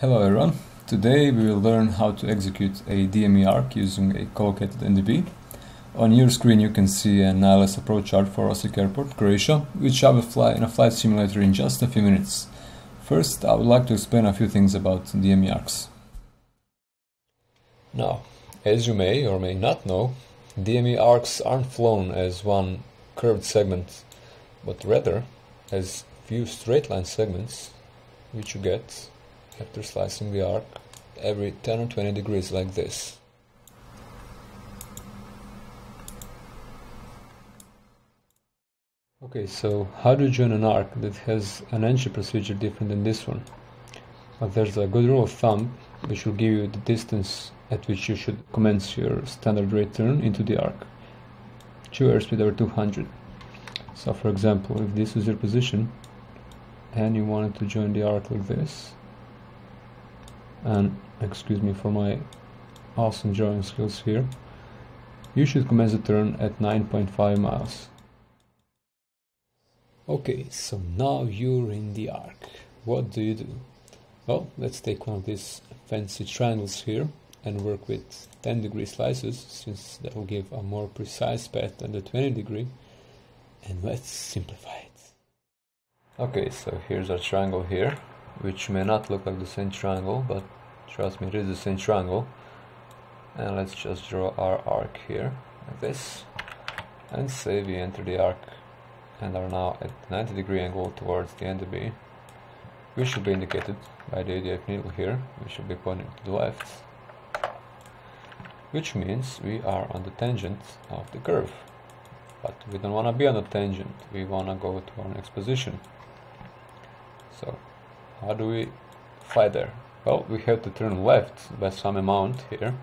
Hello everyone. Today we will learn how to execute a DME arc using a collocated NDB. On your screen you can see an ILS approach chart for Osijek Airport, Croatia, which I will fly in a flight simulator in just a few minutes. First, I would like to explain a few things about DME arcs. Now, as you may or may not know, DME arcs aren't flown as one curved segment, but rather as few straight line segments, which you get after slicing the arc every 10 or 20 degrees like this. Okay, so how do you join an arc that has an entry procedure different than this one? Well, there's a good rule of thumb which will give you the distance at which you should commence your standard rate turn into the arc. 2 airspeed over 200. So for example, if this is your position and you wanted to join the arc like this, and excuse me for my awesome drawing skills here. You should commence the turn at 9.5 miles. Okay so now you're in the arc. What do you do? Well let's take one of these fancy triangles here and work with 10 degree slices since that will give a more precise path than the 20 degree. And let's simplify it. Okay so here's our triangle here which may not look like the same triangle, but trust me, it is the same triangle. And let's just draw our arc here, like this. And say we enter the arc and are now at 90 degree angle towards the NDB. We should be indicated by the ADF needle here, we should be pointing to the left. Which means we are on the tangent of the curve. But we don't want to be on the tangent, we want to go to our next position. So how do we fly there? Well, we have to turn left by some amount here,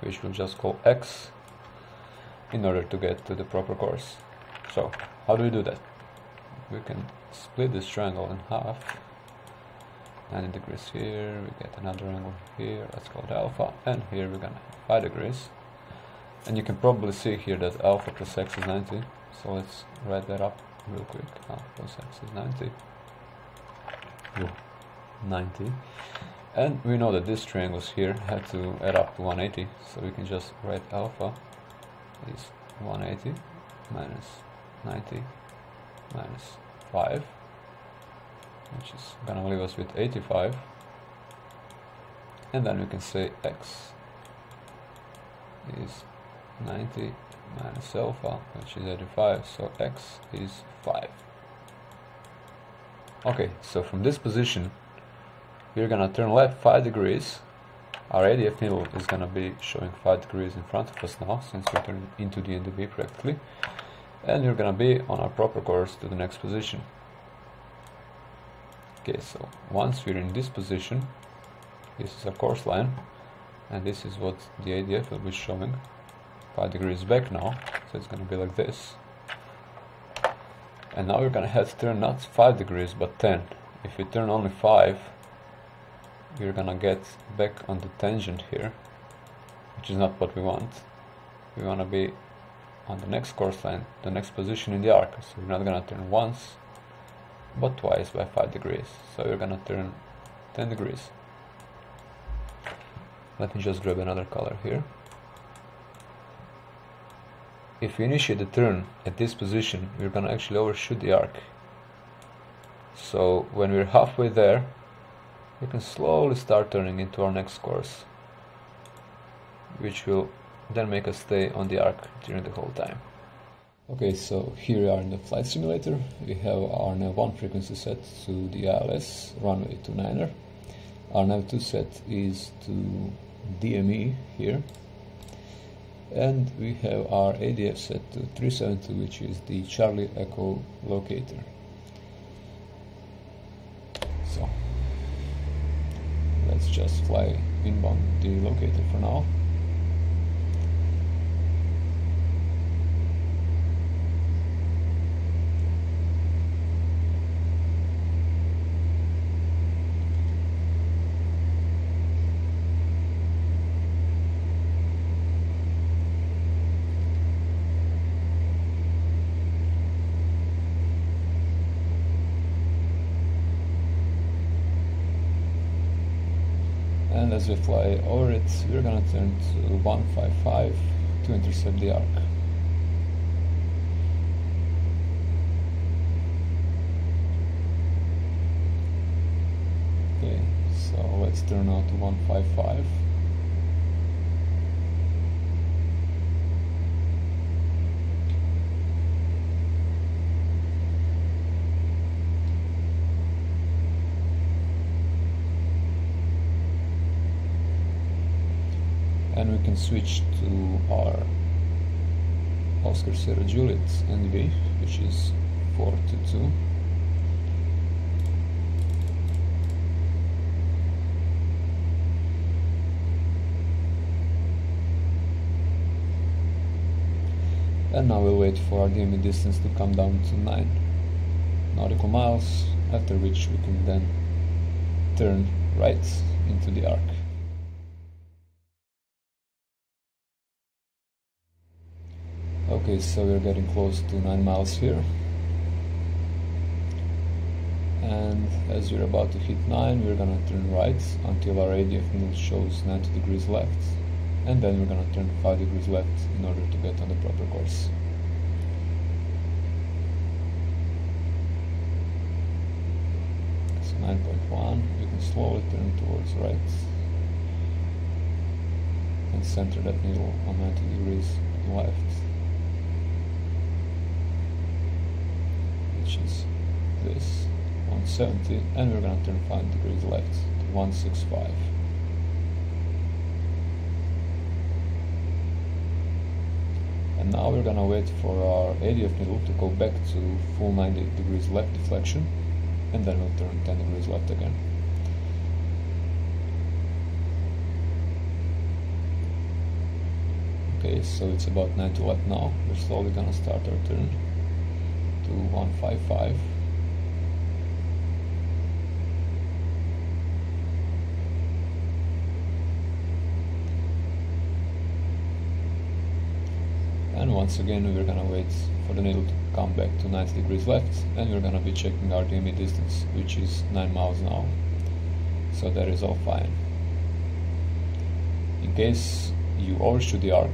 which we'll just call x, in order to get to the proper course. So, how do we do that? We can split this triangle in half. 90 degrees here, we get another angle here, let's call it alpha, and here we're gonna have 5 degrees. And you can probably see here that alpha plus x is 90, so let's write that up real quick. Alpha plus x is 90. 90 and we know that these triangles here have to add up to 180 so we can just write alpha is 180 minus 90 minus 5 which is gonna leave us with 85 and then we can say x is 90 minus alpha which is 85 so x is 5 Okay, so from this position, we're gonna turn left 5 degrees. Our ADF needle is gonna be showing 5 degrees in front of us now, since we turned into the NDB practically. And we're gonna be on our proper course to the next position. Okay, so once we're in this position, this is our course line, and this is what the ADF will be showing. 5 degrees back now, so it's gonna be like this and now we're gonna have to turn not 5 degrees but 10 if we turn only 5 we're gonna get back on the tangent here which is not what we want. We want to be on the next course line the next position in the arc. So we're not gonna turn once but twice by 5 degrees. So we're gonna turn 10 degrees. Let me just grab another color here. If we initiate the turn at this position, we're gonna actually overshoot the arc. So when we're halfway there, we can slowly start turning into our next course, which will then make us stay on the arc during the whole time. Okay, so here we are in the flight simulator. We have our nav1 frequency set to the ILS runway 29er. Our nav2 set is to DME here, and we have our ADF set to 372 which is the Charlie Echo locator so let's just fly inbound locator for now and as we fly over it we're gonna turn to 155 to intercept the arc. Okay, so let's turn out to 155 can switch to our Oscar Sierra Juliet NDB which is 422 and now we'll wait for our DME distance to come down to 9 nautical miles after which we can then turn right into the arc. Okay, so we're getting close to 9 miles here. And as we're about to hit 9, we're gonna turn right until our ADF needle shows 90 degrees left. And then we're gonna turn 5 degrees left in order to get on the proper course. So 9.1, we can slowly turn towards right. And center that needle on 90 degrees left. Is this 170 and we're going to turn 5 degrees left to 165 and now we're going to wait for our ADF needle to go back to full 90 degrees left deflection and then we'll turn 10 degrees left again. Okay so it's about 90 left now. We're slowly to start our turn 155 and once again we're gonna wait for the needle to come back to 90 degrees left and we're gonna be checking our DME distance which is 9 miles now so that is all fine. In case you overshoot the arc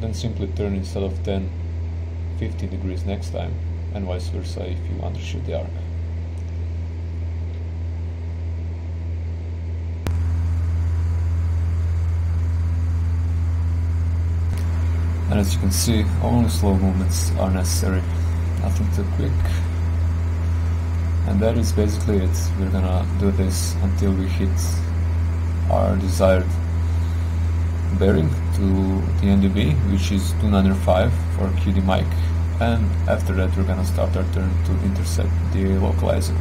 then simply turn instead of 10 50 degrees next time and vice versa if you undershoot the arc. And as you can see, only slow movements are necessary, nothing too quick. And that is basically it. We're gonna do this until we hit our desired bearing to the NDB, which is 295 for QD mic and after that we're gonna start our turn to intercept the localizer.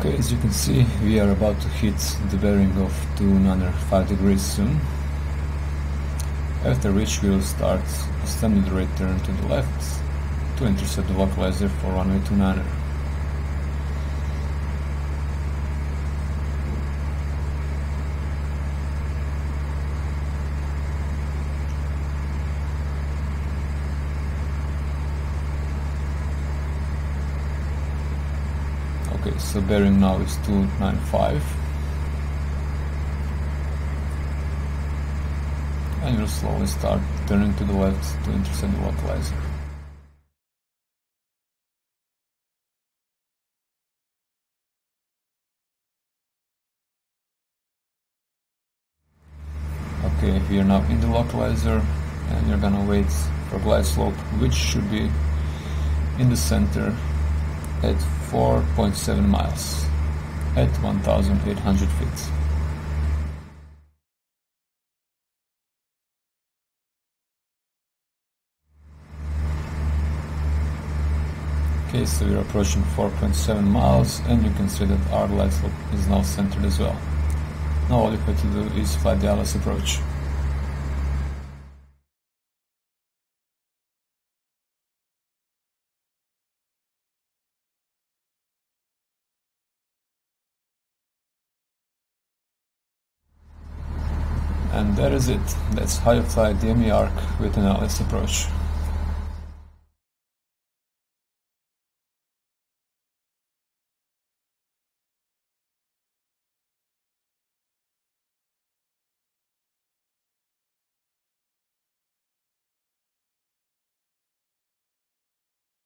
Okay, as you can see, we are about to hit the bearing of 205 degrees soon. After which we'll start a standard right turn to the left to intercept the localizer for runway 29er. Okay, so bearing now is 295. And we'll slowly start turning to the left to intercept the localizer. Okay, we are now in the localizer and you're gonna wait for glide slope which should be in the center at 4.7 miles at 1800 feet. Okay, so we're approaching 4.7 miles and you can see that our glide slope is now centered as well. Now all you have to do is fly the ILS approach. Is it. You fly DME arc with an ILS approach.